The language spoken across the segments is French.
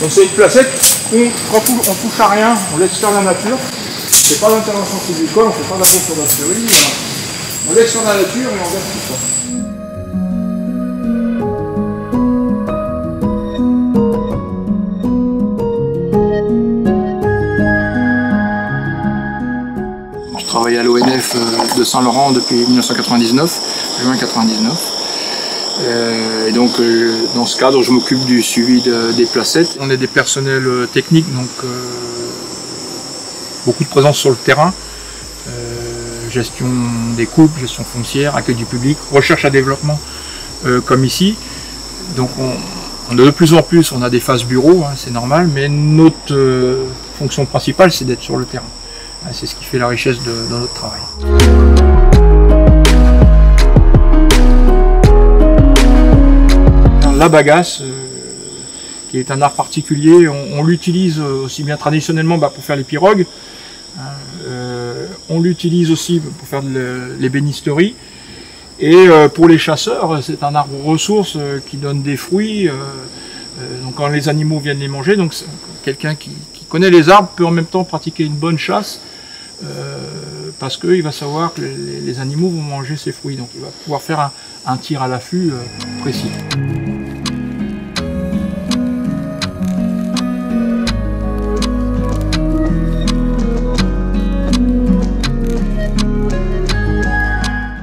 Donc c'est une placette, on, on, touche à rien, on laisse faire la nature. C'est pas d'intervention physique, on fait pas d'abord sur la théorie. On laisse faire la nature et on garde tout ça. Je travaille à l'ONF euh, de Saint-Laurent depuis 1999, juin 1999. Euh, et donc, euh, dans ce cadre, je m'occupe du suivi de- des placettes. On est des personnels euh, techniques, donc beaucoup de présence sur le terrain. Gestion des coupes, gestion foncière, accueil du public, recherche à développement, comme ici. Donc, on, de plus en plus, on a des phases bureau, hein, c'est normal, mais notre fonction principale, c'est d'être sur le terrain. Ah, C'est ce qui fait la richesse de notre travail. La bagasse, euh, qui est un art particulier, on, l'utilise euh, aussi bien traditionnellement bah, pour faire les pirogues, hein, euh, on l'utilise aussi pour faire de- les bénisteries, et pour les chasseurs, c'est un arbre ressource qui donne des fruits, donc quand les animaux viennent les manger, donc quelqu'un qui, connaît les arbres peut en même temps pratiquer une bonne chasse, parce qu'il va savoir que les, animaux vont manger ses fruits, donc il va pouvoir faire un, tir à l'affût précis.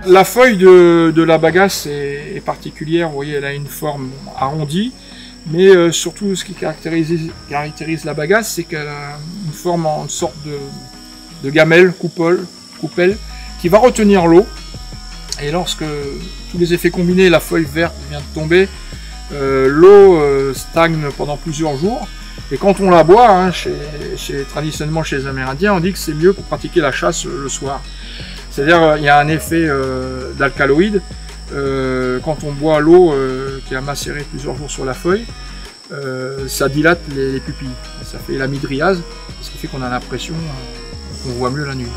La feuille de, la bagasse est, particulière, vous voyez, elle a une forme arrondie, mais euh, surtout ce qui caractérise, la bagasse, c'est qu'elle a une forme en sorte de, gamelle, coupole, coupelle, qui va retenir l'eau. Et lorsque tous les effets combinés, la feuille verte vient de tomber, euh, l'eau euh, stagne pendant plusieurs jours. Et quand on la boit, hein, traditionnellement chez les Amérindiens, on dit que c'est mieux pour pratiquer la chasse le soir. C'est-à-dire euh, il y a un effet euh, d'alcaloïde. Euh, quand on boit l'eau qui a macéré plusieurs jours sur la feuille, ça dilate les, les pupilles. Ça fait l'amydriase, ce qui fait qu'on a l'impression qu'on voit mieux la nuit.